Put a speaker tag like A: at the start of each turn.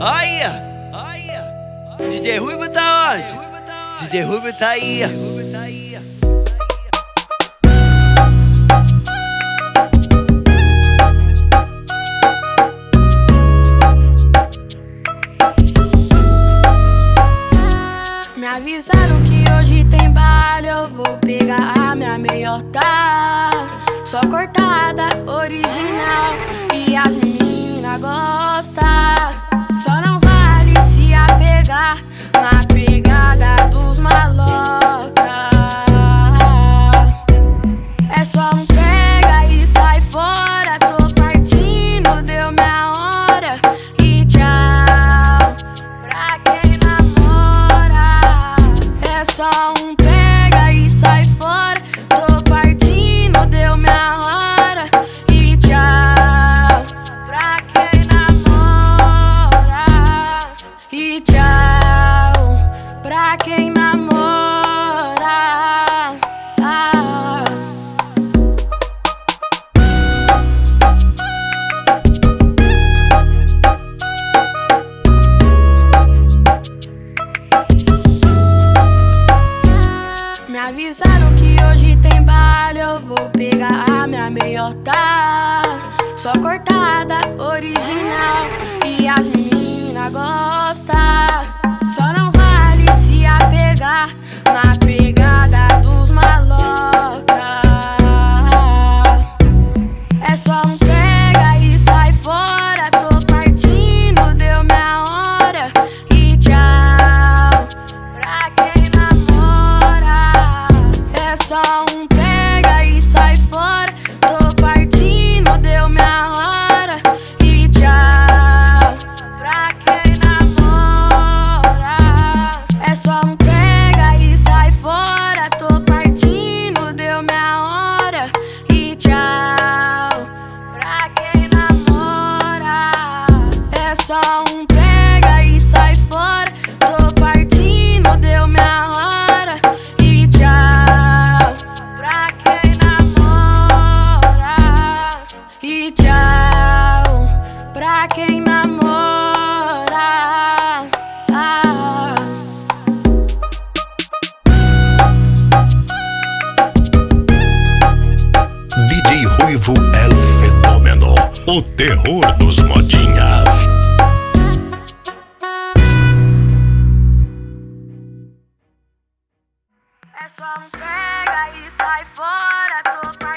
A: Aí, aí, DJ Ruivo tá onde? DJ Ruivo tá aí.
B: Me avisaram que hoje tem baile, eu vou pegar a minha melhor tá. Só cortada, original, e as meninas gostam. Na pegada dos maloca. É só um pega e sai fora, tô partindo, deu minha hora e tchau pra quem namora. É só um pega e sai fora. Tô partindo, deu minha hora. E tchau pra quem namora. E tchau pra quem namora. Ah. Me avisaram que hoje tem baile, eu vou pegar a minha melhor tá. Só cortada, original, e as meninas gostam. Pega e sai fora. pra quem namora. Ah. DJ Ruivo é o fenômeno, o terror dos modinhas. É só um pega e sai fora, tô